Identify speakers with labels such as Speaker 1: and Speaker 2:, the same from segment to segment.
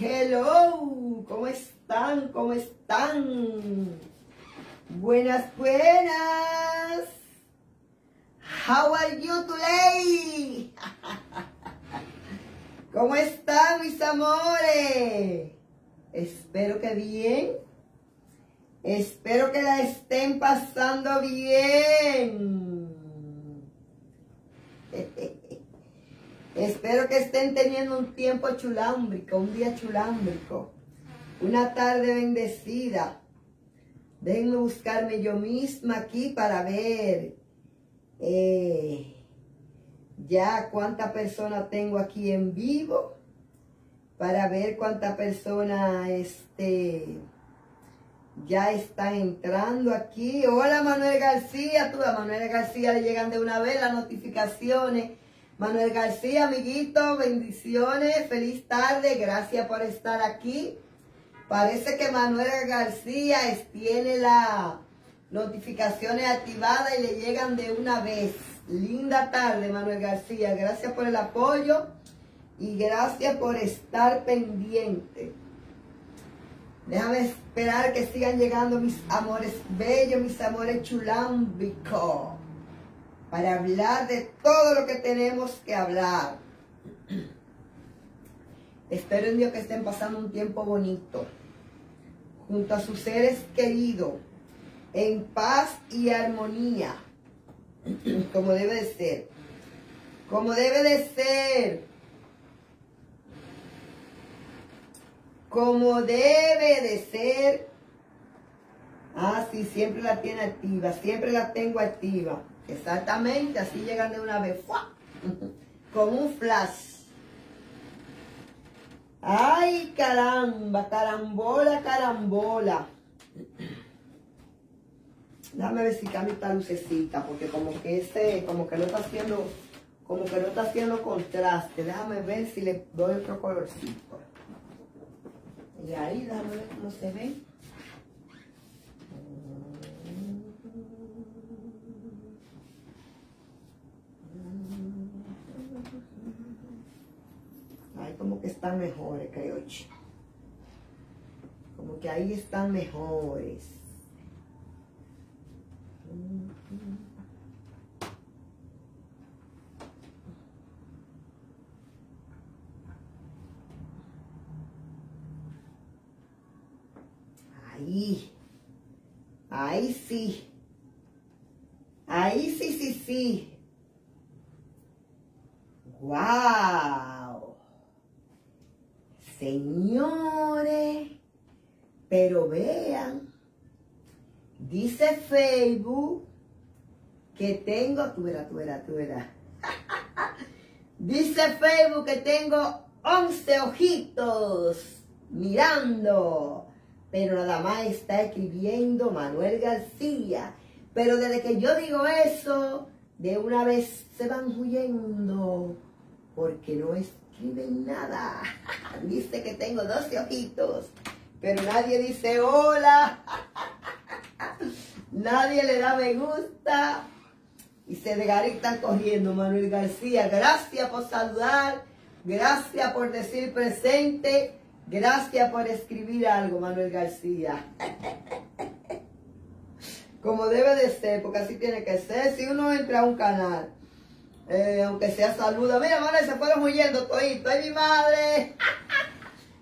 Speaker 1: Hello, ¿cómo están? ¿Cómo están? Buenas, buenas. How are you today? ¿Cómo están mis amores? Espero que bien. Espero que la estén pasando bien. Espero que estén teniendo un tiempo chulámbrico, un día chulámbrico, una tarde bendecida. Déjenme buscarme yo misma aquí para ver eh, ya cuánta persona tengo aquí en vivo, para ver cuánta persona este, ya está entrando aquí. Hola Manuel García, tú a Manuel García le llegan de una vez las notificaciones Manuel García, amiguito, bendiciones, feliz tarde, gracias por estar aquí. Parece que Manuel García tiene las notificaciones activadas y le llegan de una vez. Linda tarde, Manuel García, gracias por el apoyo y gracias por estar pendiente. Déjame esperar que sigan llegando mis amores bellos, mis amores chulámbicos para hablar de todo lo que tenemos que hablar. Espero en Dios que estén pasando un tiempo bonito junto a sus seres queridos, en paz y armonía, como debe de ser, como debe de ser, como debe de ser. Ah, sí, siempre la tiene activa, siempre la tengo activa. Exactamente, así llegan de una vez. Con un flash. Ay, caramba, carambola, carambola. Déjame ver si cambia esta lucecita, porque como que ese, como que no está haciendo, como que no está haciendo contraste. Déjame ver si le doy otro colorcito. Y ahí, déjame ver cómo se ve. Como que están mejores, creo. Como que ahí están mejores. Ahí. Ahí sí. Ahí sí, sí, sí. ¡Wow! Señores, pero vean, Facebook que tengo, tú verás, tú verás, tú verás. dice Facebook que tengo 11 ojitos mirando, pero nada más está escribiendo Manuel García. Pero desde que yo digo eso, de una vez se van huyendo, porque no es escriben nada. Dice que tengo 12 ojitos, pero nadie dice hola. Nadie le da me gusta. Y se están corriendo, Manuel García. Gracias por saludar. Gracias por decir presente. Gracias por escribir algo, Manuel García. Como debe de ser, porque así tiene que ser. Si uno entra a un canal eh, aunque sea saluda. Mira, madre, se fueron huyendo todito. ¡Ay, mi madre!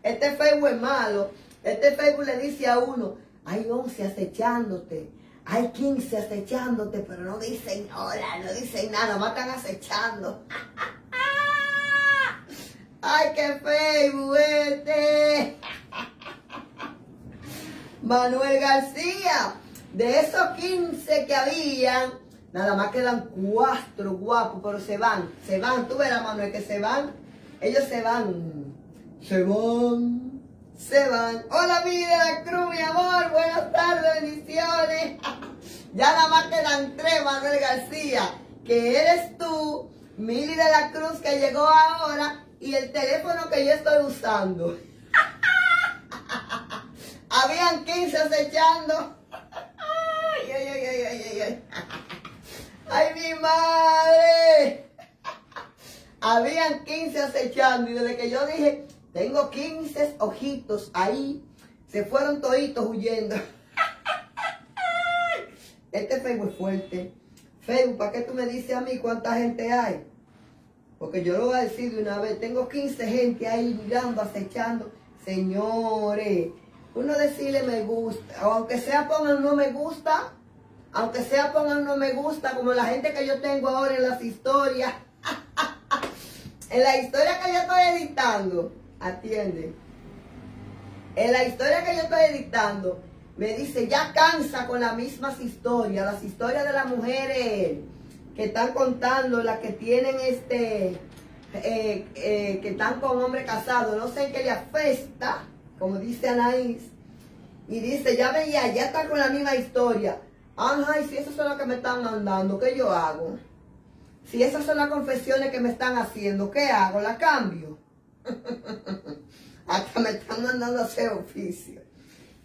Speaker 1: Este Facebook es malo. Este Facebook le dice a uno, hay 11 acechándote. Hay 15 acechándote, pero no dicen hola, no dicen nada, más están acechando. ¡Ay, qué Facebook este! Manuel García, de esos 15 que habían, Nada más quedan cuatro guapos, pero se van, se van. Tú verás, Manuel, que se van. Ellos se van. Se van. Se van. Hola, Mili de la Cruz, mi amor. Buenas tardes, bendiciones. ya nada más quedan tres, Manuel García. Que eres tú, Mili de la Cruz, que llegó ahora. Y el teléfono que yo estoy usando. Habían 15 acechando. ay, ay, ay, ay, ay, ay. ¡Ay, mi madre! Habían 15 acechando y desde que yo dije, Tengo 15 ojitos ahí. Se fueron toditos huyendo. Este Facebook es fuerte. Facebook, ¿para qué tú me dices a mí cuánta gente hay? Porque yo lo voy a decir de una vez. Tengo 15 gente ahí mirando, acechando. Señores, uno decirle me gusta, o aunque sea pongan no me gusta, aunque sea pongan no me gusta, como la gente que yo tengo ahora en las historias. en la historia que yo estoy editando, atiende. En la historia que yo estoy editando, me dice, ya cansa con las mismas historias, las historias de las mujeres que están contando, las que tienen este, eh, eh, que están con hombre casado, no sé qué le afecta, como dice Anaís, y dice, ya veía, ya está con la misma historia. Ajá, y si esas son las que me están mandando, ¿qué yo hago? Si esas son las confesiones que me están haciendo, ¿qué hago? ¿La cambio? Hasta me están mandando a hacer oficio.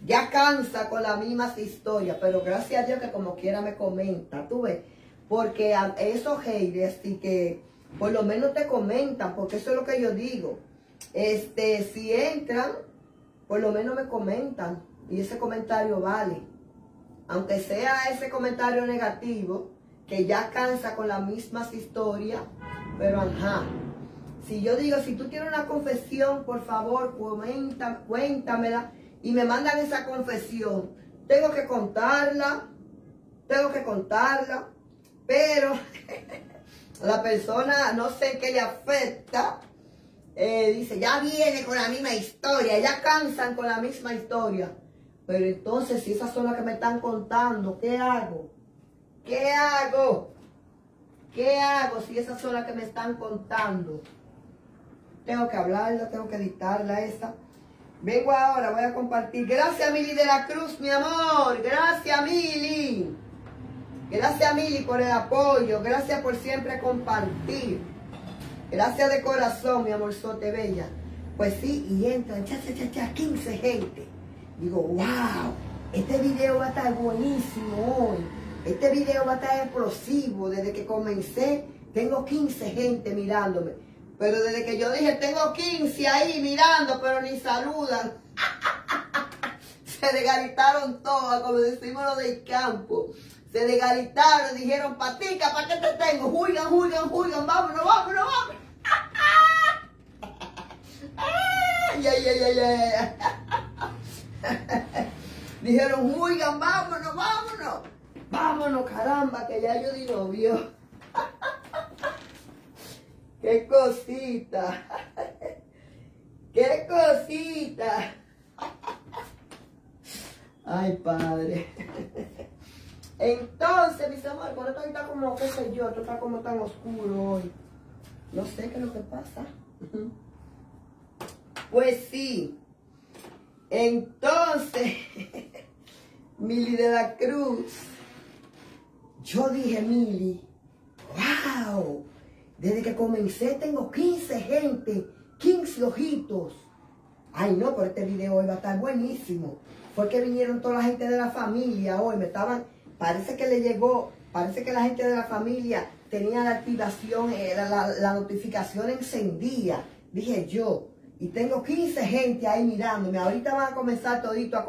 Speaker 1: Ya cansa con las mismas historias, pero gracias a Dios que como quiera me comenta, tú ves, porque a esos haters y que por lo menos te comentan, porque eso es lo que yo digo. Este, si entran, por lo menos me comentan y ese comentario vale. Aunque sea ese comentario negativo, que ya cansa con las mismas historias, pero ajá. Si yo digo, si tú tienes una confesión, por favor, comenta, cuéntamela y me mandan esa confesión. Tengo que contarla, tengo que contarla, pero la persona, no sé qué le afecta, eh, dice, ya viene con la misma historia, ya cansan con la misma historia. Pero entonces, si esas son las que me están contando, ¿qué hago? ¿Qué hago? ¿Qué hago si esas son las que me están contando? Tengo que hablarla, tengo que editarla esa. Vengo ahora, voy a compartir. Gracias, Mili de la Cruz, mi amor. Gracias, Mili. Gracias, Mili, por el apoyo. Gracias por siempre compartir. Gracias de corazón, mi amor, sote bella. Pues sí, y entran, cha, cha, cha, cha, 15 gente. Digo, wow, este video va a estar buenísimo hoy. Este video va a estar explosivo. Desde que comencé, tengo 15 gente mirándome. Pero desde que yo dije, tengo 15 ahí mirando, pero ni saludan. Se legalitaron todas, como decimos los del campo. Se legalitaron, dijeron, patica, ¿para qué te tengo? Juigan, juigan, juigan, vámonos, vámonos, vámonos. Ay, ay, ay, ay, ay. Dijeron, juigan, vámonos, vámonos. Vámonos, caramba, que ya yo di novio. ¡Qué cosita! ¡Qué cosita! Ay, padre. Entonces, mis amores, por esto está como, qué sé yo, esto está como tan oscuro hoy. No sé qué es lo que pasa. Pues sí. Entonces, Mili de la Cruz. Yo dije, Mili, wow desde que comencé tengo 15 gente, 15 ojitos. Ay, no, pero este video hoy va a estar buenísimo. Fue que vinieron toda la gente de la familia hoy. Me estaban, parece que le llegó, parece que la gente de la familia tenía la activación, eh, la, notificación encendida. Dije yo, y tengo 15 gente ahí mirándome. Ahorita van a comenzar todito a,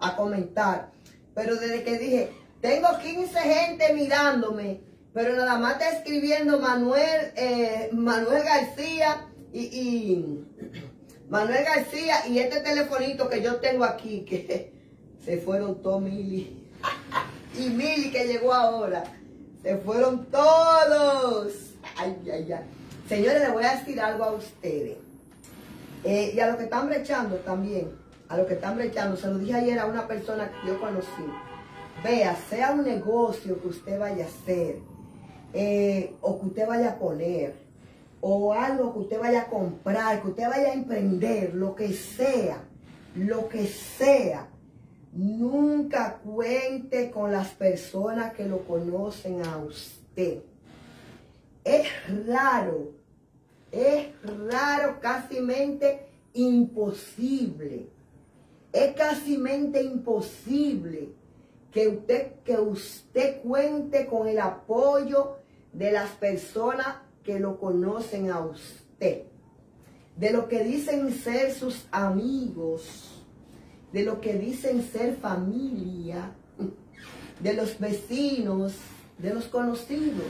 Speaker 1: a comentar. Pero desde que dije, tengo 15 gente mirándome, pero nada más está escribiendo Manuel, eh, Manuel García y, Manuel García y este telefonito que yo tengo aquí, que se fueron todos Mili. y Mili que llegó ahora. Se fueron todos. Ay, ay, ay. Señores, les voy a decir algo a ustedes. Eh, y a los que están brechando también. A los que están brechando. Se lo dije ayer a una persona que yo conocí. Vea, sea un negocio que usted vaya a hacer eh, o que usted vaya a poner, o algo que usted vaya a comprar, que usted vaya a emprender, lo que sea, lo que sea, nunca cuente con las personas que lo conocen a usted. Es raro, es raro, casi imposible. Es casi imposible que usted, que usted cuente con el apoyo de las personas que lo conocen a usted. de lo que dicen ser sus amigos, de lo que dicen ser familia, de los vecinos, de los conocidos.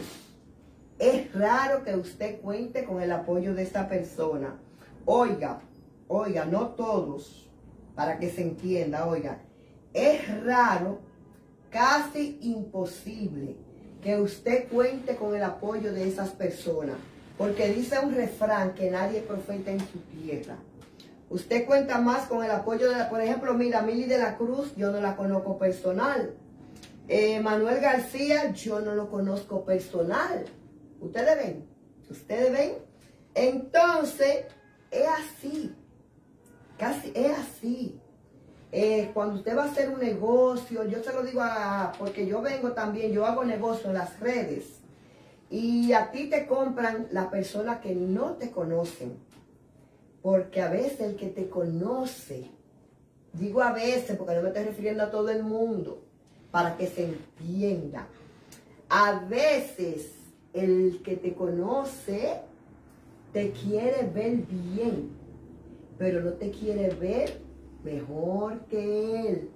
Speaker 1: Es raro que usted cuente con el apoyo de esta persona. Oiga, oiga, no todos, para que se entienda, oiga, es raro, casi imposible que usted cuente con el apoyo de esas personas. Porque dice un refrán que nadie profeta en su tierra. Usted cuenta más con el apoyo de la, por ejemplo, mira, Mili de la Cruz, yo no la conozco personal. Eh, Manuel García, yo no lo conozco personal. ¿Ustedes ven? ¿Ustedes ven? Entonces, es así. Casi es así. Eh, cuando usted va a hacer un negocio, yo se lo digo a, porque yo vengo también, yo hago negocio en las redes. Y a ti te compran las personas que no te conocen. Porque a veces el que te conoce, digo a veces porque no me estoy refiriendo a todo el mundo, para que se entienda. A veces el que te conoce te quiere ver bien, pero no te quiere ver mejor que él.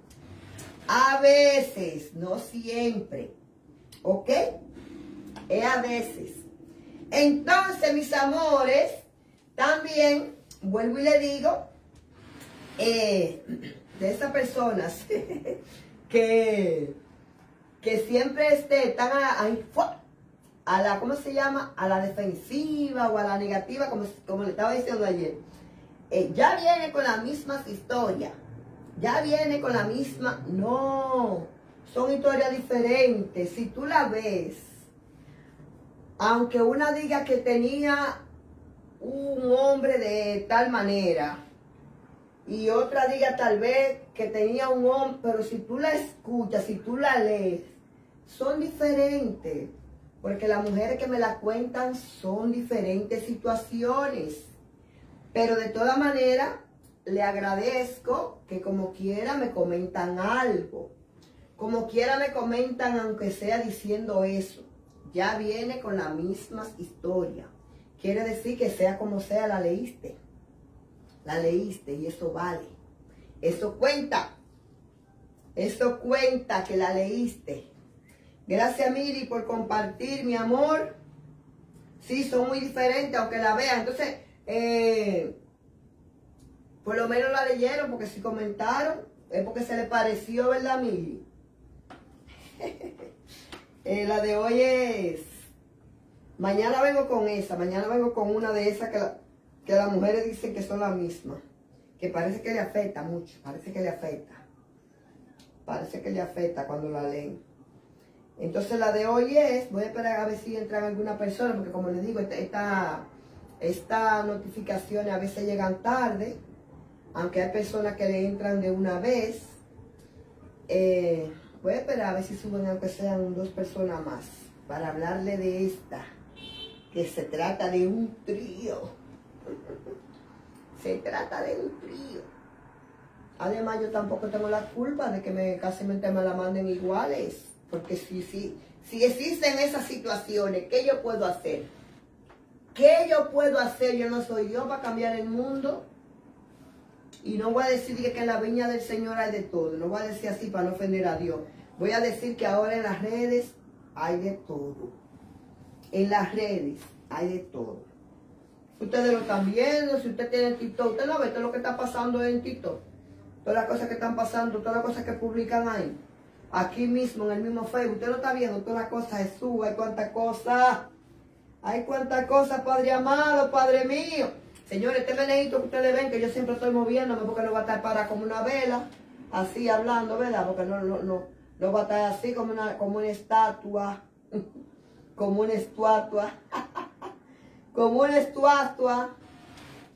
Speaker 1: A veces, no siempre. ¿Ok? Es a veces. Entonces, mis amores, también vuelvo y le digo, eh, de esas personas que, que siempre esté, están a, la, ¿cómo se llama? A la defensiva o a la negativa, como, como le estaba diciendo ayer. Eh, ya viene con las mismas historias. Ya viene con la misma. No, son historias diferentes. Si tú la ves, aunque una diga que tenía un hombre de tal manera y otra diga tal vez que tenía un hombre, pero si tú la escuchas, si tú la lees, son diferentes. Porque las mujeres que me la cuentan son diferentes situaciones. Pero de toda manera, le agradezco que como quiera me comentan algo. Como quiera me comentan, aunque sea diciendo eso. Ya viene con las mismas historias. Quiere decir que sea como sea, la leíste. La leíste y eso vale. Eso cuenta. Eso cuenta que la leíste. Gracias, Miri, por compartir, mi amor. Sí, son muy diferentes, aunque la vean. Entonces, eh, por lo menos la leyeron, porque si comentaron, es porque se le pareció, ¿verdad, Mili? Eh, la de hoy es... Mañana vengo con esa, mañana vengo con una de esas que, que las mujeres dicen que son las mismas. Que parece que le afecta mucho, parece que le afecta. Parece que le afecta cuando la leen. Entonces la de hoy es, voy a esperar a ver si entra alguna persona, porque como les digo, esta, estas notificaciones a veces llegan tarde, aunque hay personas que le entran de una vez. Eh, voy a esperar a ver si suben aunque sean dos personas más, para hablarle de esta, que se trata de un trío. se trata de un trío. Además, yo tampoco tengo la culpa de que me casi me la manden iguales, porque si, si, si existen esas situaciones, ¿qué yo puedo hacer? ¿Qué yo puedo hacer? Yo no soy Dios para cambiar el mundo. Y no voy a decir que en la viña del Señor hay de todo. No voy a decir así para no ofender a Dios. Voy a decir que ahora en las redes hay de todo. En las redes hay de todo. Ustedes lo están viendo, si usted tiene TikTok, usted no ve todo lo que está pasando en TikTok. Todas las cosas que están pasando, todas las cosas que publican ahí. Aquí mismo, en el mismo Facebook. Usted lo está viendo, todas las cosas Jesús, hay cuántas cosas. Hay cuántas cosas, Padre amado, Padre mío. Señores, este menejito que ustedes ven, que yo siempre estoy moviéndome porque no va a estar para como una vela, así hablando, ¿verdad? Porque no, no, no, no va a estar así como una, como una estatua, como una estatua, como una estatua.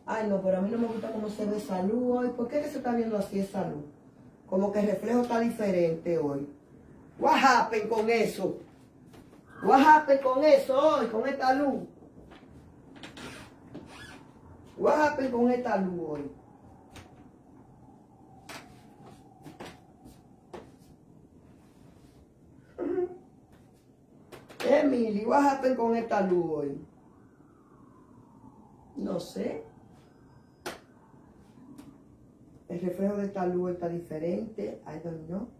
Speaker 1: Ay, no, pero a mí no me gusta cómo se ve salud hoy. ¿Por qué se está viendo así esa luz? Como que el reflejo está diferente hoy. What happened con eso? What con eso hoy, con esta luz? What con esta luz hoy? Emily, what con esta luz hoy? No sé. El reflejo de esta luz está diferente. I don't know.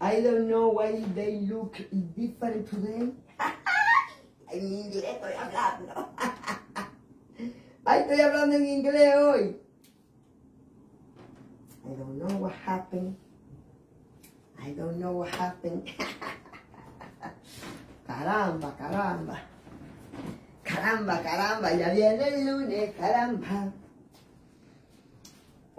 Speaker 1: I don't know why they look different today. en inglés estoy hablando. Ay, estoy hablando en inglés hoy. I don't know what happened. I don't know what happened. caramba, caramba. Caramba, caramba, ya viene el lunes, caramba.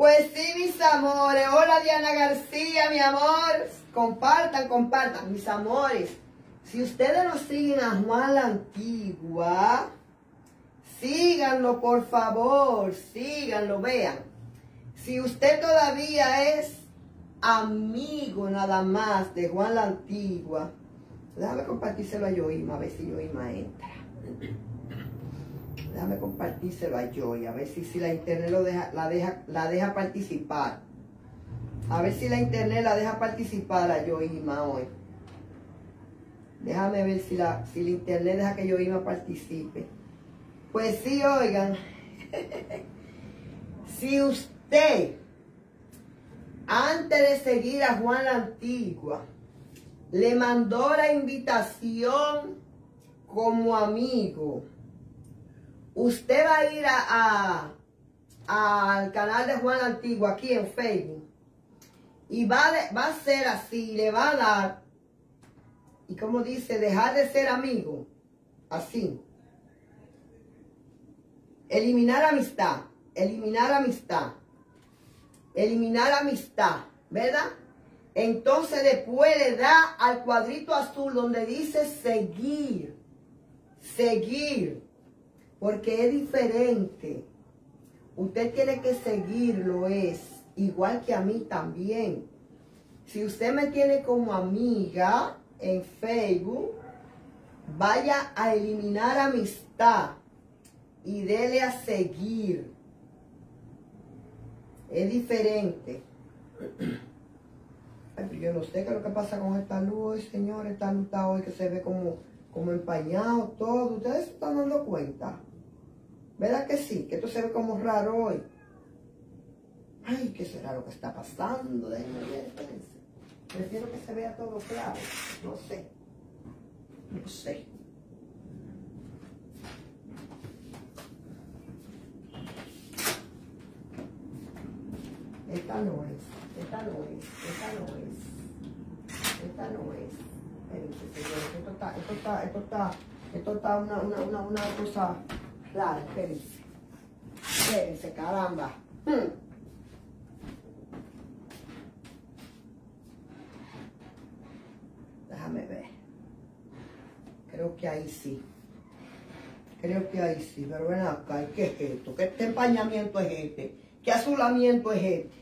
Speaker 1: Pues sí, mis amores. Hola, Diana García, mi amor. Compartan, compartan, mis amores. Si ustedes no siguen a Juan la Antigua, síganlo, por favor. Síganlo, vean. Si usted todavía es amigo nada más de Juan la Antigua, déjame compartírselo a Yoima, a ver si Yoima entra. Déjame compartírselo a Joy, a ver si, si la internet lo deja, la, deja, la deja participar. A ver si la internet la deja participar a Yoima hoy. Déjame ver si la, si la internet deja que Yoima participe. Pues sí, oigan. si usted, antes de seguir a Juan la Antigua, le mandó la invitación como amigo usted va a ir a, al canal de Juan Antiguo aquí en Facebook y va, va a ser así, le va a dar, y como dice, dejar de ser amigo, así. Eliminar amistad, eliminar amistad, eliminar amistad, ¿verdad? Entonces después le da al cuadrito azul donde dice seguir, seguir porque es diferente. Usted tiene que seguirlo, es igual que a mí también. Si usted me tiene como amiga en Facebook, vaya a eliminar amistad y dele a seguir. Es diferente. yo no sé qué es lo que pasa con esta luz hoy, señor. Esta luz está hoy que se ve como, como empañado todo. ¿Ustedes se están dando cuenta? ¿Verdad que sí? Que esto se ve como raro hoy. Ay, ¿qué será lo que está pasando? Déjenme ver, Prefiero que se vea todo claro. No sé. No sé. Esta no es. Esta no es. Esta no es. Esta no es. Esto está, esto está, esto está, esto está una, una, una, una cosa Claro, espérense. Espérense, caramba. Hmm. Déjame ver. Creo que ahí sí. Creo que ahí sí, pero ven acá, ¿qué es esto? ¿Qué empañamiento es este? ¿Qué azulamiento es este?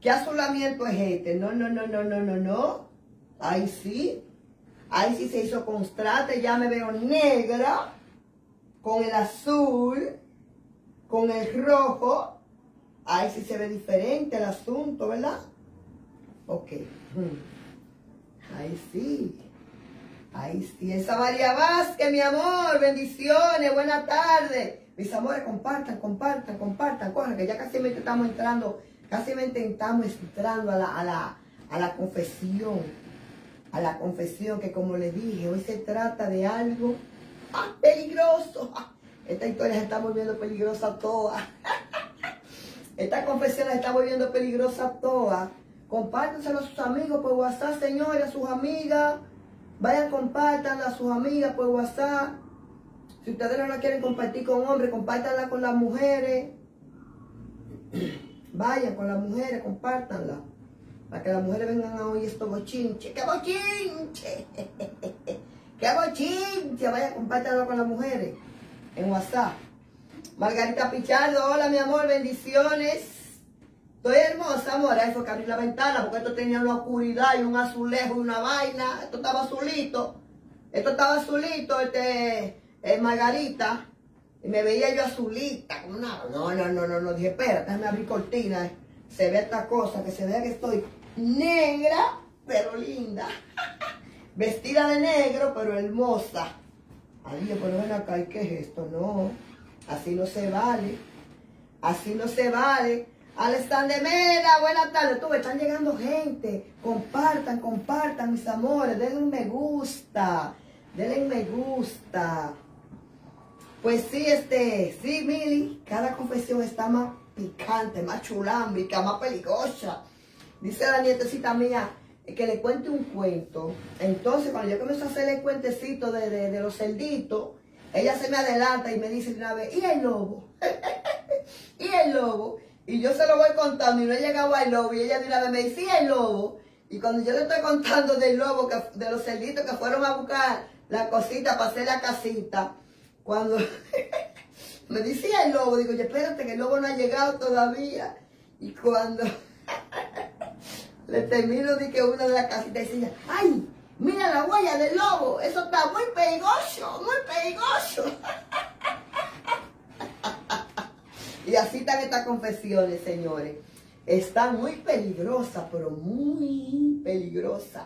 Speaker 1: ¿Qué azulamiento es este? No, no, no, no, no, no, no. Ahí sí. Ahí sí se hizo constrate, ya me veo negra con el azul, con el rojo, ahí sí se ve diferente el asunto, ¿verdad? Ok. Ahí sí. Ahí sí. Esa María Vázquez, mi amor. Bendiciones. Buenas tardes. Mis amores, compartan, compartan, compartan. Cojan, que ya casi estamos entrando, casi estamos entrando a la, a la, a la confesión. A la confesión que como les dije, hoy se trata de algo ¡Ah, peligroso! Esta historia se está volviendo peligrosa toda. Esta confesión se está volviendo peligrosa toda. Compártenselo a sus amigos por WhatsApp, señores, a sus amigas. Vayan, compártanla a sus amigas por WhatsApp. Si ustedes no la quieren compartir con hombres, compártanla con las mujeres. Vayan con las mujeres, compártanla. Para que las mujeres vengan a oír estos bochinches. ¡Qué bochinche! ¿Qué hago chinche? Vaya, compártelo con las mujeres en WhatsApp. Margarita Pichardo, hola mi amor, bendiciones. Estoy hermosa, amor. Fue que abrí la ventana porque esto tenía una oscuridad y un azulejo y una vaina. Esto estaba azulito. Esto estaba azulito, este, eh, Margarita. Y me veía yo azulita, como una... No, no, no, no, no. Dije, espera, déjame abrir cortina. Se ve esta cosa, que se vea que estoy negra, pero linda. vestida de negro, pero hermosa. Ay, pero ven acá, ¿y qué es esto? No, así no se vale. Así no se vale. Al stand de Mela, buenas tardes. Tú, están llegando gente. Compartan, compartan, mis amores. Denle un me gusta. Denle un me gusta. Pues sí, este, sí, Mili, cada confesión está más picante, más chulámbica, más peligrosa. Dice la nietecita mía que le cuente un cuento. Entonces, cuando yo comienzo a hacer el cuentecito de, de los cerditos, ella se me adelanta y me dice una vez, ¿y el lobo? ¿Y el lobo? Y yo se lo voy contando y no he llegado al lobo. Y ella de una vez me dice, ¿y el lobo? Y cuando yo le estoy contando del lobo, de los cerditos que fueron a buscar la cosita para hacer la casita, cuando me decía el lobo, digo, yo espérate que el lobo no ha llegado todavía. Y cuando le termino de que una de las casitas decía, ¡ay! Mira la huella del lobo, eso está muy peligroso, muy peligroso. y así están estas confesiones, señores. Están muy peligrosas, pero muy peligrosas.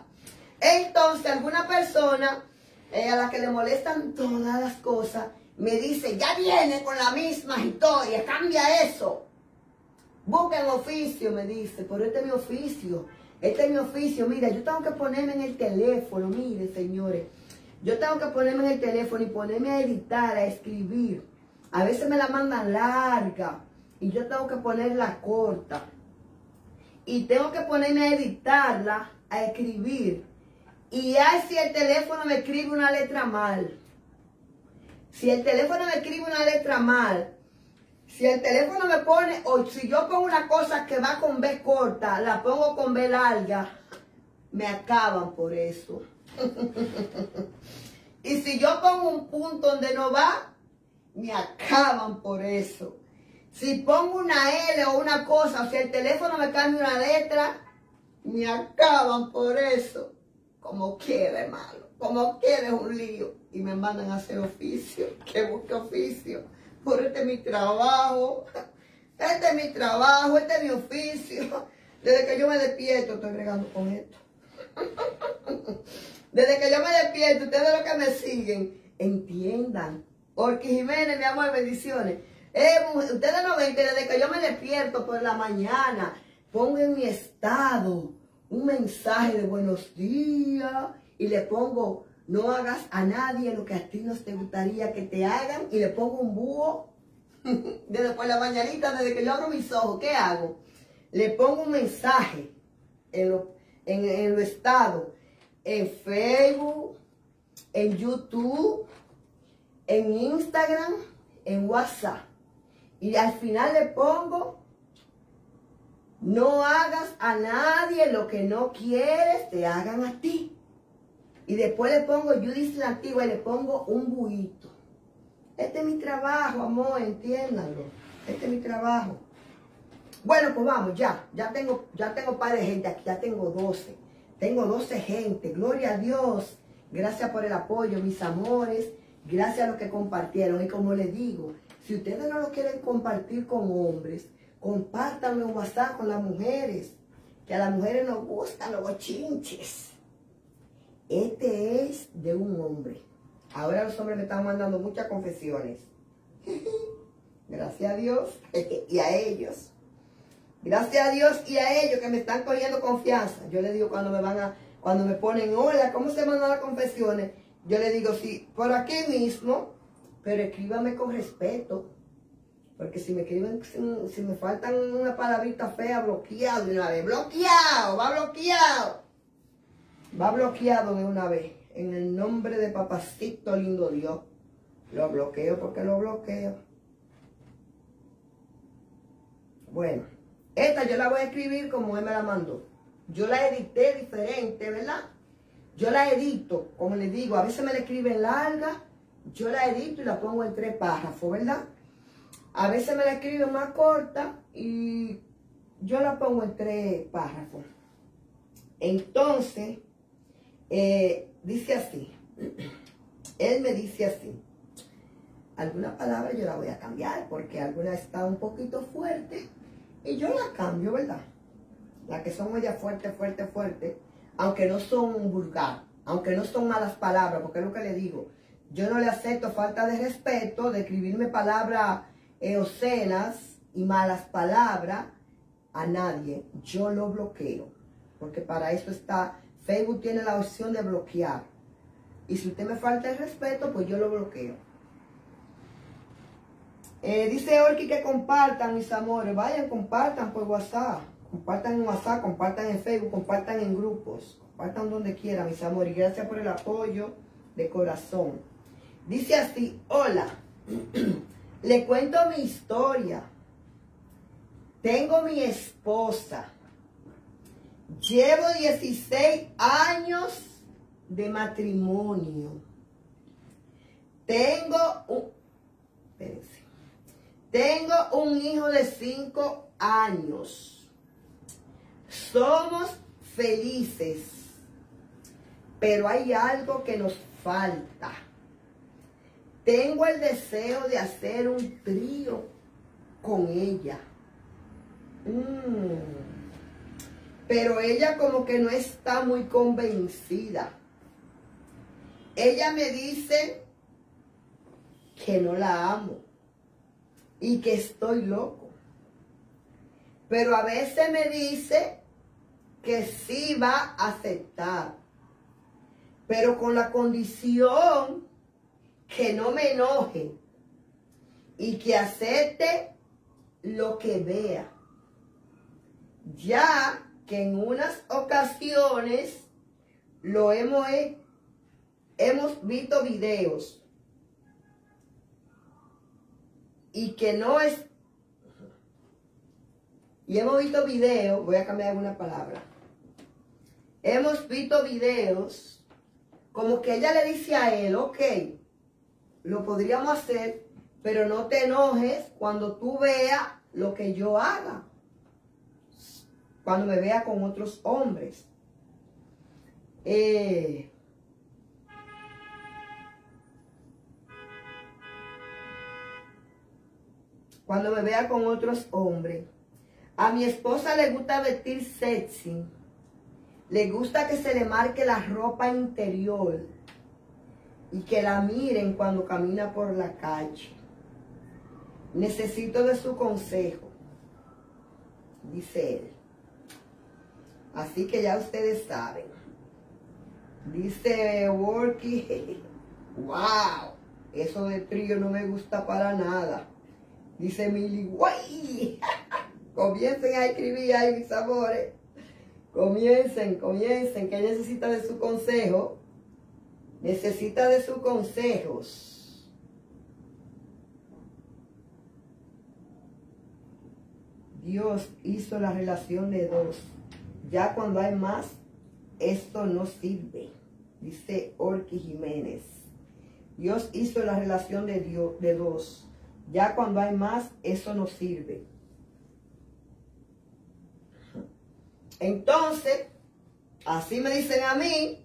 Speaker 1: Entonces, alguna persona eh, a la que le molestan todas las cosas, me dice, ya viene con la misma historia, cambia eso. Busquen oficio, me dice, pero este es mi oficio. Este es mi oficio. Mira, yo tengo que ponerme en el teléfono, mire, señores. Yo tengo que ponerme en el teléfono y ponerme a editar, a escribir. A veces me la mandan larga y yo tengo que ponerla corta. Y tengo que ponerme a editarla, a escribir. Y ay, si el teléfono me escribe una letra mal. Si el teléfono me escribe una letra mal, si el teléfono me pone, o si yo pongo una cosa que va con B corta, la pongo con B larga, me acaban por eso. y si yo pongo un punto donde no va, me acaban por eso. Si pongo una L o una cosa, o si el teléfono me cambia una letra, me acaban por eso como quiere, hermano, como quiere es un lío. Y me mandan a hacer oficio, que busque oficio. Por este es mi trabajo, este es mi trabajo, este es mi oficio. Desde que yo me despierto estoy regando con esto. Desde que yo me despierto, ustedes los que me siguen, entiendan. Porque Jiménez, mi amor, bendiciones. Eh, ustedes no ven que desde que yo me despierto por la mañana, pongo en mi estado un mensaje de buenos días y le pongo, no hagas a nadie lo que a ti no te gustaría que te hagan y le pongo un búho desde por la mañanita, desde que yo abro mis ojos, ¿qué hago? Le pongo un mensaje en lo, en, lo estado, en Facebook, en YouTube, en Instagram, en WhatsApp. Y al final le pongo no hagas a nadie lo que no quieres te hagan a ti. Y después le pongo Judith la antigua y le pongo un buito. Este es mi trabajo, amor, entiéndanlo. Este es mi trabajo. Bueno, pues vamos, ya. Ya tengo, ya tengo par de gente aquí, ya tengo 12. Tengo 12 gente. Gloria a Dios. Gracias por el apoyo, mis amores. Gracias a los que compartieron. Y como les digo, si ustedes no lo quieren compartir con hombres, Compártanlo en WhatsApp con las mujeres, que a las mujeres nos gustan los bochinches. Este es de un hombre. Ahora los hombres me están mandando muchas confesiones. Gracias a Dios y a ellos. Gracias a Dios y a ellos que me están cogiendo confianza. Yo les digo cuando me van a, cuando me ponen, hola, ¿cómo se mandan las confesiones? Yo les digo, sí, por aquí mismo, pero escríbame con respeto. Porque si me escriben, si, me faltan una palabrita fea, bloqueado una vez. ¡Bloqueado! ¡Va bloqueado! Va bloqueado de una vez. En el nombre de papacito lindo Dios. Lo bloqueo porque lo bloqueo. Bueno, esta yo la voy a escribir como él me la mandó. Yo la edité diferente, ¿verdad? Yo la edito, como les digo, a veces me la escriben larga, yo la edito y la pongo en tres párrafos, ¿verdad? A veces me la escriben más corta y yo la pongo en tres párrafos. Entonces, eh, dice así. Él me dice así. Alguna palabra yo la voy a cambiar porque alguna está un poquito fuerte y yo la cambio, ¿verdad? Las que son ya fuerte, fuerte, fuerte, aunque no son vulgar, aunque no son malas palabras, porque es lo que le digo. Yo no le acepto falta de respeto de escribirme palabras eocenas y malas palabras a nadie, yo lo bloqueo. Porque para eso está, Facebook tiene la opción de bloquear. Y si usted me falta el respeto, pues yo lo bloqueo. Eh, dice Orki que compartan, mis amores. Vayan, compartan por WhatsApp. Compartan en WhatsApp, compartan en Facebook, compartan en grupos. Compartan donde quiera, mis amores. Gracias por el apoyo de corazón. Dice así, hola. Le cuento mi historia. Tengo mi esposa. Llevo 16 años de matrimonio. Tengo un, tengo un hijo de 5 años. Somos felices, pero hay algo que nos falta. Tengo el deseo de hacer un trío con ella. Mm. Pero ella como que no está muy convencida. Ella me dice que no la amo y que estoy loco. Pero a veces me dice que sí va a aceptar, pero con la condición que no me enoje y que acepte lo que vea. Ya que en unas ocasiones lo hemos, hemos visto videos y que no es... Y hemos visto videos, voy a cambiar alguna palabra. Hemos visto videos como que ella le dice a él, ok, lo podríamos hacer, pero no te enojes cuando tú veas lo que yo haga. Cuando me vea con otros hombres. Eh, cuando me vea con otros hombres. A mi esposa le gusta vestir sexy. Le gusta que se le marque la ropa interior y que la miren cuando camina por la calle. Necesito de su consejo, dice él. Así que ya ustedes saben. Dice Worky, wow, eso de trío no me gusta para nada. Dice Mili, guay. Comiencen a escribir ahí, mis amores. Comiencen, comiencen, que necesita de su consejo. Necesita de sus consejos. Dios hizo la relación de dos. Ya cuando hay más, esto no sirve. Dice Orki Jiménez. Dios hizo la relación de, Dios, de dos. Ya cuando hay más, eso no sirve. Entonces, así me dicen a mí,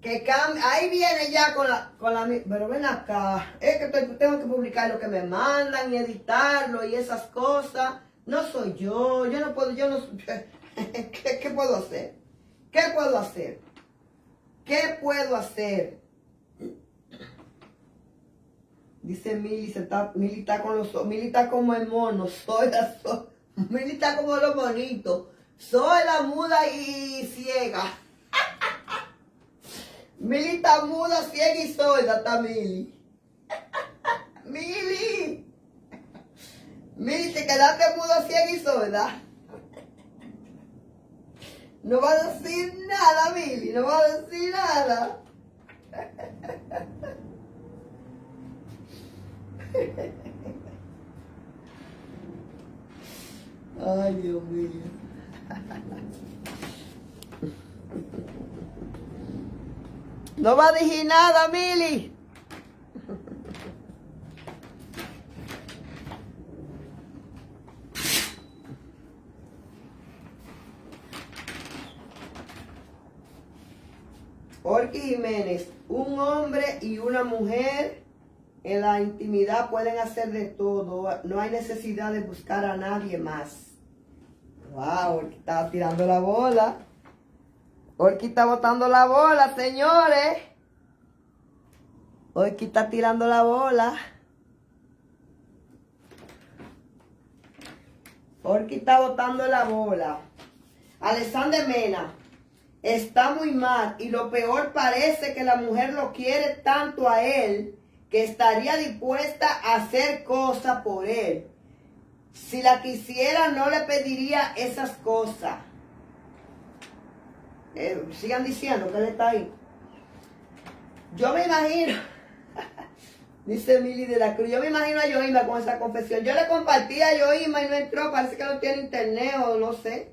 Speaker 1: que ahí viene ya con la, con la, pero ven acá, es que tengo que publicar lo que me mandan y editarlo y esas cosas. No soy yo, yo no puedo, yo no, ¿qué, puedo hacer? ¿Qué puedo hacer? ¿Qué puedo hacer? Dice Mili, se está, Mili está con los Mili está como el mono, soy la está como los bonitos. Soy la muda y ciega. Mili está muda, ciega y sorda, está Mili. Mili. Mili, te quedaste muda, ciega y sorda. No va a decir nada, Mili, no va a decir nada. Ay, Dios mío. No va a decir nada, Mili. Orki Jiménez, un hombre y una mujer en la intimidad pueden hacer de todo. No hay necesidad de buscar a nadie más. Wow, Orki está tirando la bola. Orki está botando la bola, señores. Orki está tirando la bola. Orki está botando la bola. Alexander Mena está muy mal y lo peor parece que la mujer lo quiere tanto a él que estaría dispuesta a hacer cosas por él. Si la quisiera no le pediría esas cosas. Eh, sigan diciendo que él está ahí. Yo me imagino, dice Mili de la Cruz, yo me imagino a Yoima con esa confesión. Yo le compartí a Yoima y no entró, parece que no tiene internet o no sé.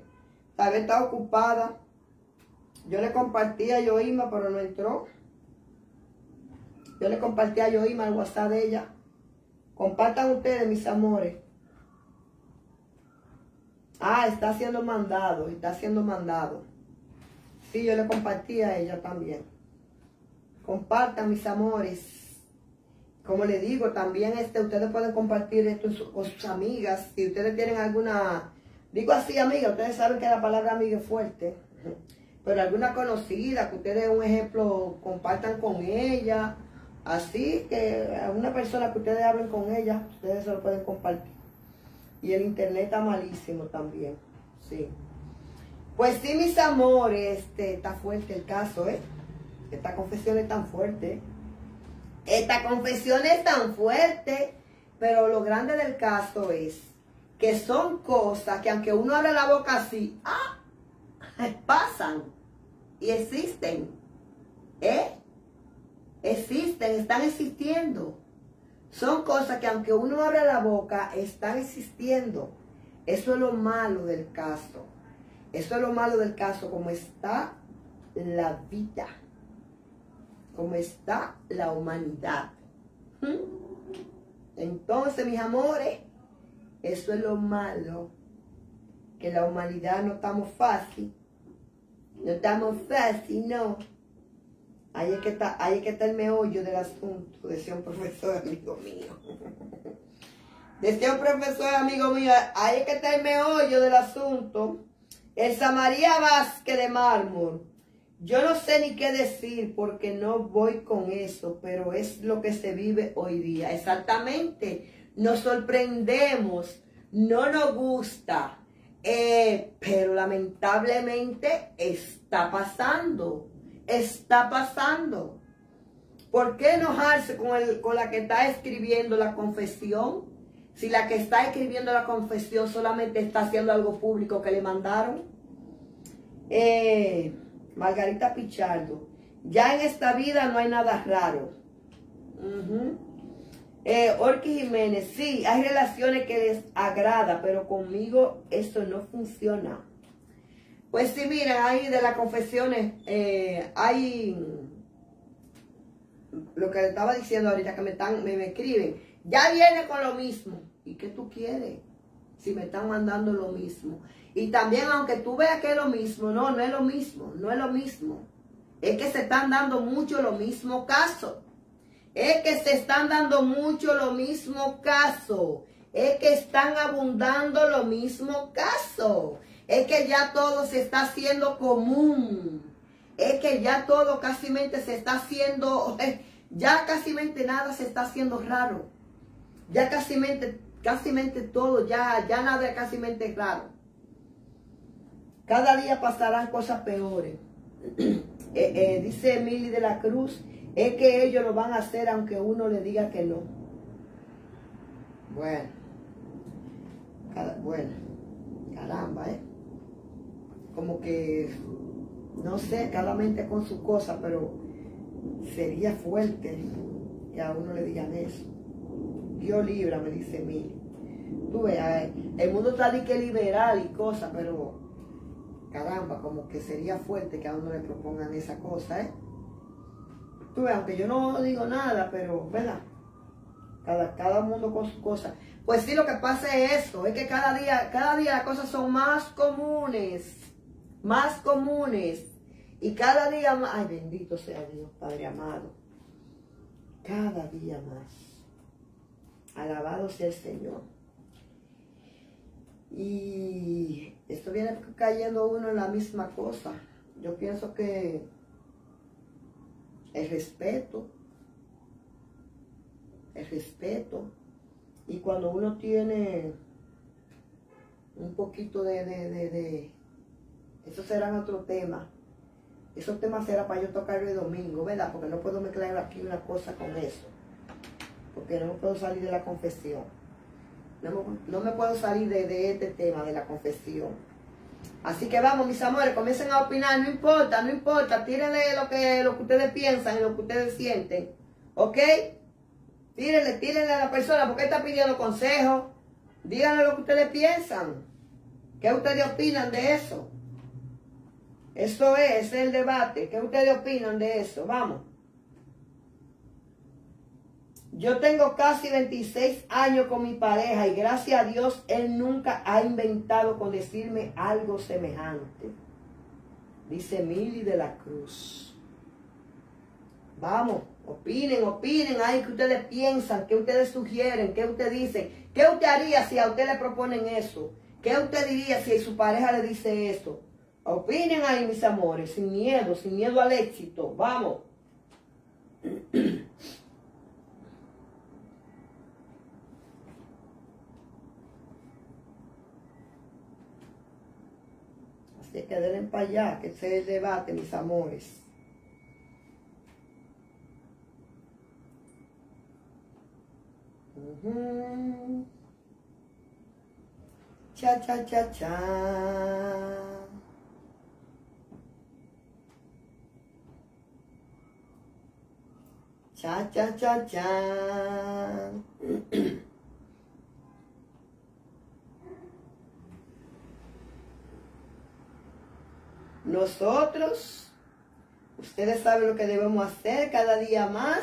Speaker 1: Tal vez está ocupada. Yo le compartí a Yoima, pero no entró. Yo le compartí a Yoima el WhatsApp de ella. Compartan ustedes, mis amores. Ah, está siendo mandado, está siendo mandado. Sí, yo le compartí a ella también. Compartan, mis amores. Como le digo, también este, ustedes pueden compartir esto con sus amigas. Si ustedes tienen alguna... Digo así, amiga, ustedes saben que la palabra amiga es fuerte. Pero alguna conocida, que ustedes, un ejemplo, compartan con ella. Así que a una persona que ustedes hablen con ella, ustedes se lo pueden compartir. Y el internet está malísimo también. Sí. Pues sí, mis amores, este, está fuerte el caso, ¿eh? Esta confesión es tan fuerte. Esta confesión es tan fuerte, pero lo grande del caso es que son cosas que aunque uno abre la boca así, ¡ah! Pasan y existen. ¿Eh? Existen, están existiendo. Son cosas que aunque uno abre la boca, están existiendo. Eso es lo malo del caso. Eso es lo malo del caso, como está la vida, como está la humanidad. ¿Mm? Entonces, mis amores, eso es lo malo, que la humanidad no estamos fácil, no estamos fácil, no. Ahí es que está, ahí es que está el meollo del asunto, decía un profesor amigo mío. Decía un profesor amigo mío, ahí es que está el meollo del asunto. El Samaría Vázquez de mármol. Yo no sé ni qué decir porque no voy con eso, pero es lo que se vive hoy día. Exactamente. Nos sorprendemos, no nos gusta, eh, pero lamentablemente está pasando. Está pasando. ¿Por qué enojarse con, el, con la que está escribiendo la confesión? Si la que está escribiendo la confesión solamente está haciendo algo público que le mandaron. Eh, Margarita Pichardo. Ya en esta vida no hay nada raro. Eh, Orki Jiménez, sí, hay relaciones que les agrada, pero conmigo eso no funciona. Pues sí, mira, ahí de las confesiones, eh, hay lo que estaba diciendo ahorita que me están, me, me escriben, ya viene con lo mismo. ¿Y qué tú quieres? Si me están mandando lo mismo. Y también, aunque tú veas que es lo mismo, no, no es lo mismo, no es lo mismo. Es que se están dando mucho lo mismo caso. Es que se están dando mucho lo mismo caso. Es que están abundando lo mismo caso. Es que ya todo se está haciendo común. Es que ya todo casi se está haciendo, ya casi nada se está haciendo raro. Ya casi casi todo, ya, ya nada casi es raro. Cada día pasarán cosas peores. Eh, eh, dice Emily de la Cruz, es que ellos lo van a hacer aunque uno le diga que no. Bueno, bueno, caramba, ¿eh? Como que, no sé, cada mente con su cosa, pero sería fuerte que a uno le digan eso. Dios libra, me dice Emily. Tú ves, el mundo está de que liberal y cosas, pero caramba, como que sería fuerte que a uno le propongan esa cosa, ¿eh? Tú ves, aunque yo no digo nada, pero, ¿verdad? Cada, cada mundo con su cosa. Pues sí, lo que pasa es eso, es que cada día, cada día las cosas son más comunes, más comunes. Y cada día más, ay bendito sea Dios, Padre amado. Cada día más. Alabado sea el Señor. Y esto viene cayendo uno en la misma cosa. Yo pienso que el respeto, el respeto, y cuando uno tiene un poquito de, de, de, de eso será otro tema. Esos temas será para yo tocarlo el domingo, ¿verdad? Porque no puedo mezclar aquí una cosa con eso. Porque no puedo salir de la confesión. No, me puedo salir de, este tema, de la confesión. Así que vamos, mis amores, comiencen a opinar, no importa, no importa, tírenle lo que, lo que ustedes piensan y lo que ustedes sienten, ¿ok? Tírenle, tírenle a la persona, porque está pidiendo consejo. Díganle lo que ustedes piensan. ¿Qué ustedes opinan de eso? Eso es, es el debate. ¿Qué ustedes opinan de eso? Vamos. Yo tengo casi 26 años con mi pareja y gracias a Dios Él nunca ha inventado con decirme algo semejante. Dice Mili de la Cruz. Vamos, opinen, opinen ahí que ustedes piensan, que ustedes sugieren, que ustedes dicen. ¿Qué usted haría si a usted le proponen eso? ¿Qué usted diría si su pareja le dice eso? Opinen ahí, mis amores, sin miedo, sin miedo al éxito. Vamos. Así que den para allá, que ese es el debate, mis amores. Cha, cha, cha, cha. Cha, cha, cha, cha. Nosotros, ustedes saben lo que debemos hacer cada día más.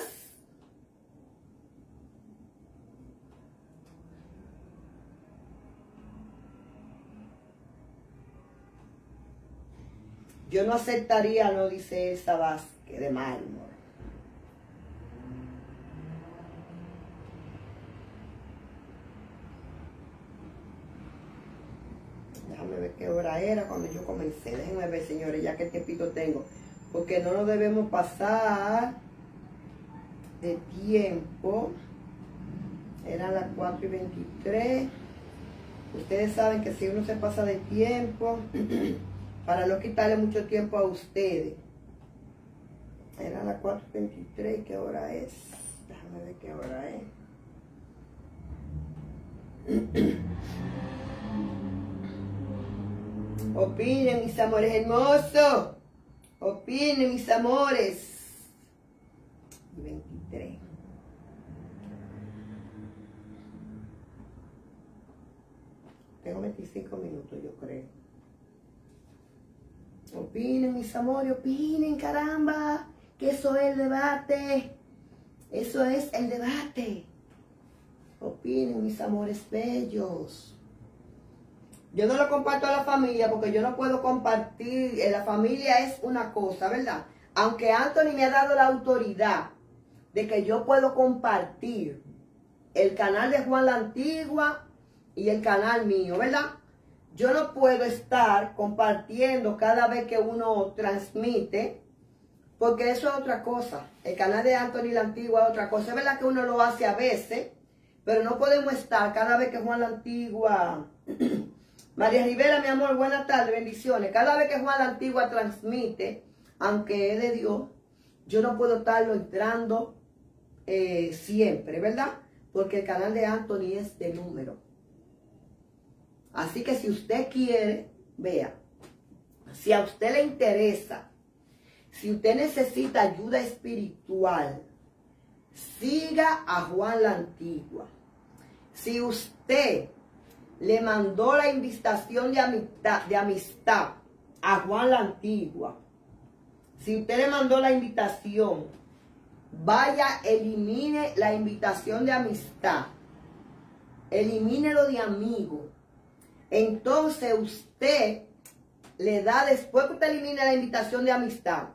Speaker 1: Yo no aceptaría, no dice esa Vázquez de mármol. Qué hora era cuando yo comencé. Déjenme ver, señores, ya que tiempito tengo. Porque no nos debemos pasar de tiempo. Eran las 4 y 23. Ustedes saben que si uno se pasa de tiempo, para no quitarle mucho tiempo a ustedes. Eran las 4 y 23. ¿Qué hora es? Déjame ver qué hora es. Opinen, mis amores hermosos. Opinen, mis amores. 23. Tengo 25 minutos, yo creo. Opinen, mis amores, opinen, caramba. Que eso es el debate. Eso es el debate. Opinen, mis amores bellos. Yo no lo comparto a la familia porque yo no puedo compartir. Eh, la familia es una cosa, ¿verdad? Aunque Anthony me ha dado la autoridad de que yo puedo compartir el canal de Juan la Antigua y el canal mío, ¿verdad? Yo no puedo estar compartiendo cada vez que uno transmite, porque eso es otra cosa. El canal de Anthony la Antigua es otra cosa. Es verdad que uno lo hace a veces, pero no podemos estar cada vez que Juan la Antigua María Rivera, mi amor, buenas tardes, bendiciones. Cada vez que Juan la Antigua transmite, aunque es de Dios, yo no puedo estarlo entrando eh, siempre, ¿verdad? Porque el canal de Anthony es de número. Así que si usted quiere, vea, si a usted le interesa, si usted necesita ayuda espiritual, siga a Juan la Antigua. Si usted le mandó la invitación de amistad, a Juan la Antigua. Si usted le mandó la invitación, vaya, elimine la invitación de amistad. Elimínelo de amigo. Entonces usted le da, después que usted elimina la invitación de amistad,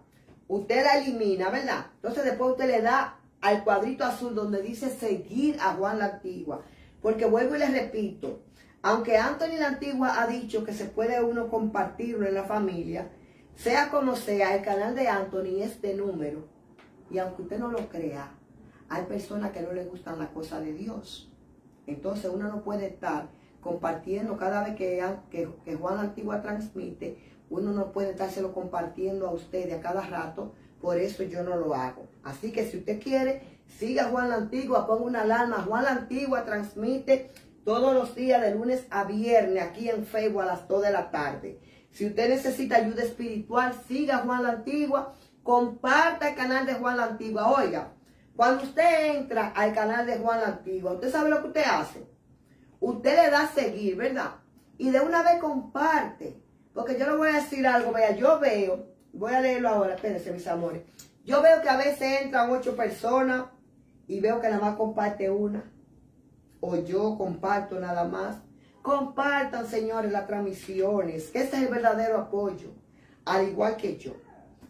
Speaker 1: usted la elimina, ¿verdad? Entonces después usted le da al cuadrito azul donde dice seguir a Juan la Antigua. Porque vuelvo y le repito, aunque Anthony la Antigua ha dicho que se puede uno compartirlo en la familia, sea como sea, el canal de Anthony es de número. Y aunque usted no lo crea, hay personas que no le gustan las cosas de Dios. Entonces uno no puede estar compartiendo cada vez que, Juan la Antigua transmite, uno no puede estárselo compartiendo a ustedes a cada rato, por eso yo no lo hago. Así que si usted quiere, siga Juan la Antigua, ponga una alarma. Juan la Antigua transmite todos los días de lunes a viernes aquí en Facebook a las 2 de la tarde. Si usted necesita ayuda espiritual, siga Juan la Antigua, comparta el canal de Juan la Antigua. Oiga, cuando usted entra al canal de Juan la Antigua, usted sabe lo que usted hace. Usted le da a seguir, ¿verdad? Y de una vez comparte. Porque yo le voy a decir algo, vea, yo veo, voy a leerlo ahora, espérense mis amores. Yo veo que a veces entran ocho personas y veo que nada más comparte una. O yo comparto nada más. Compartan, señores, las transmisiones. Ese es el verdadero apoyo. Al igual que yo.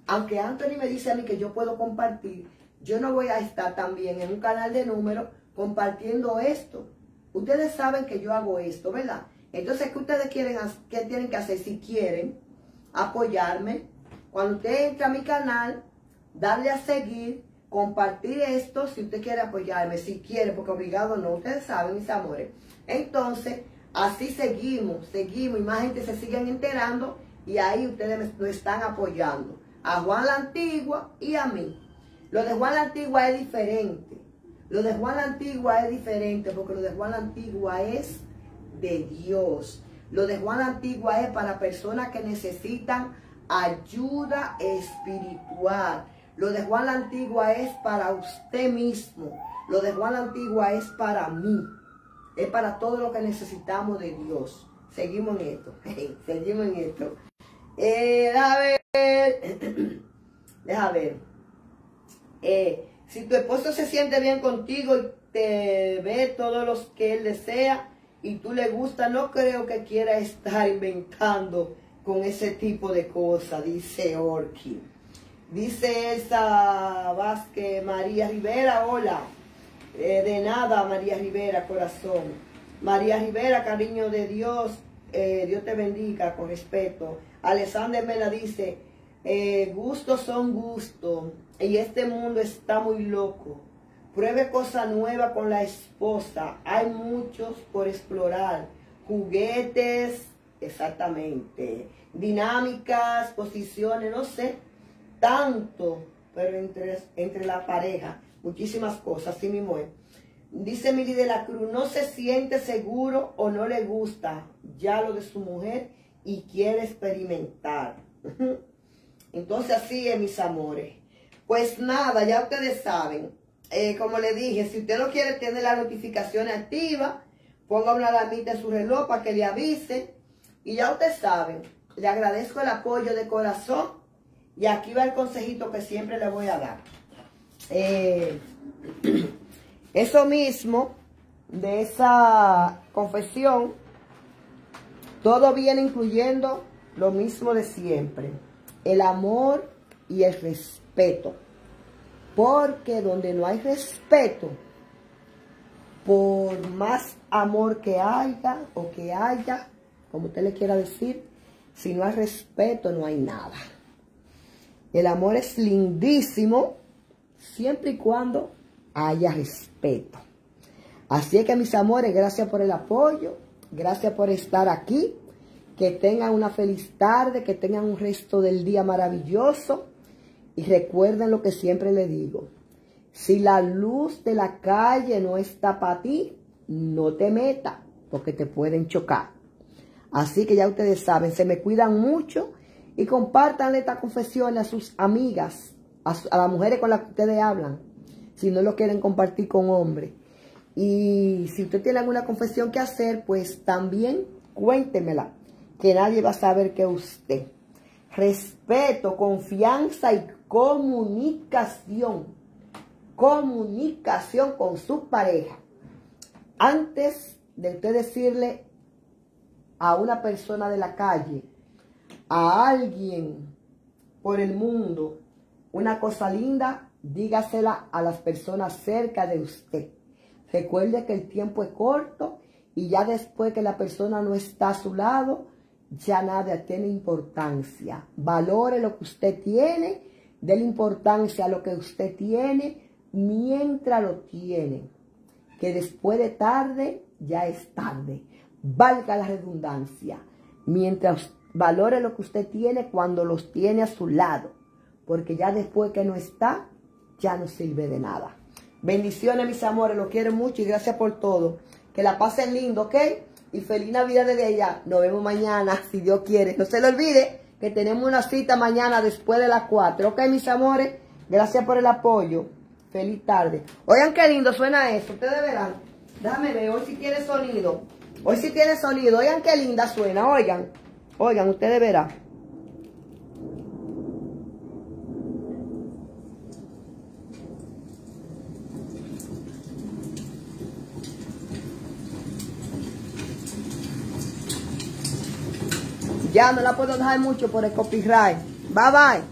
Speaker 1: Aunque Anthony me dice a mí que yo puedo compartir, yo no voy a estar también en un canal de números compartiendo esto. Ustedes saben que yo hago esto, ¿verdad? Entonces, ¿qué ustedes quieren, qué tienen que hacer? Si quieren apoyarme, cuando usted entra a mi canal, darle a seguir, compartir esto, si usted quiere apoyarme, si quiere, porque obligado no, ustedes saben, mis amores. Entonces, así seguimos, seguimos, y más gente se siguen enterando, y ahí ustedes me, están apoyando. A Juan la Antigua y a mí. Lo de Juan la Antigua es diferente. Lo de Juan la Antigua es diferente, porque lo de Juan la Antigua es de Dios. Lo de Juan Antigua es para personas que necesitan ayuda espiritual. Lo de Juan la Antigua es para usted mismo. Lo de Juan la Antigua es para mí. Es para todo lo que necesitamos de Dios. Seguimos en esto. Seguimos en esto. Eh, deja ver. deja ver. Eh, si tu esposo se siente bien contigo y te ve todos los que él desea, y tú le gusta, no creo que quiera estar inventando con ese tipo de cosas, dice Orki. Dice esa Vázquez María Rivera, hola. Eh, de nada, María Rivera, corazón. María Rivera, cariño de Dios, eh, Dios te bendiga con respeto. Alexander Mena dice, eh, gustos son gustos y este mundo está muy loco. Pruebe cosa nueva con la esposa. Hay muchos por explorar. Juguetes, exactamente. Dinámicas, posiciones, no sé. Tanto, pero entre, entre la pareja. Muchísimas cosas, así mismo es. Dice Mili de la Cruz, no se siente seguro o no le gusta ya lo de su mujer y quiere experimentar. Entonces así es, mis amores. Pues nada, ya ustedes saben. Eh, como le dije, si usted no quiere tener las notificaciones activas, ponga una alarmita en su reloj para que le avise. Y ya ustedes saben, le agradezco el apoyo de corazón. Y aquí va el consejito que siempre le voy a dar. Eh, eso mismo, de esa confesión, todo viene incluyendo lo mismo de siempre. El amor y el respeto. Porque donde no hay respeto, por más amor que haya o que haya, como usted le quiera decir, si no hay respeto no hay nada. El amor es lindísimo siempre y cuando haya respeto. Así es que mis amores, gracias por el apoyo, gracias por estar aquí. Que tengan una feliz tarde, que tengan un resto del día maravilloso. Y recuerden lo que siempre le digo. Si la luz de la calle no está para ti, no te metas, porque te pueden chocar. Así que ya ustedes saben, se me cuidan mucho y compartan esta confesión a sus amigas, a, las mujeres con las que ustedes hablan, si no lo quieren compartir con hombres. Y si usted tiene alguna confesión que hacer, pues también cuéntemela, que nadie va a saber que usted. Respeto, confianza y comunicación. Comunicación con su pareja. Antes de usted decirle a una persona de la calle, a alguien por el mundo, una cosa linda, dígasela a las personas cerca de usted. Recuerde que el tiempo es corto y ya después que la persona no está a su lado, ya nada tiene importancia. Valore lo que usted tiene la importancia a lo que usted tiene mientras lo tiene. Que después de tarde ya es tarde. valga la redundancia, mientras valore lo que usted tiene cuando los tiene a su lado, porque ya después que no está, ya no sirve de nada. Bendiciones, mis amores, los quiero mucho y gracias por todo. Que la pasen lindo, ¿ok? Y feliz Navidad desde allá. Nos vemos mañana, si Dios quiere. No se le olvide que tenemos una cita mañana después de las 4. ¿Ok, mis amores? Gracias por el apoyo. Feliz tarde. Oigan qué lindo suena eso. Ustedes verán. Déjame ver. Hoy sí tiene sonido. Hoy sí tiene sonido. Oigan qué linda suena. Oigan. Oigan, ustedes verán. Ya no la puedo dejar mucho por el copyright. Bye bye.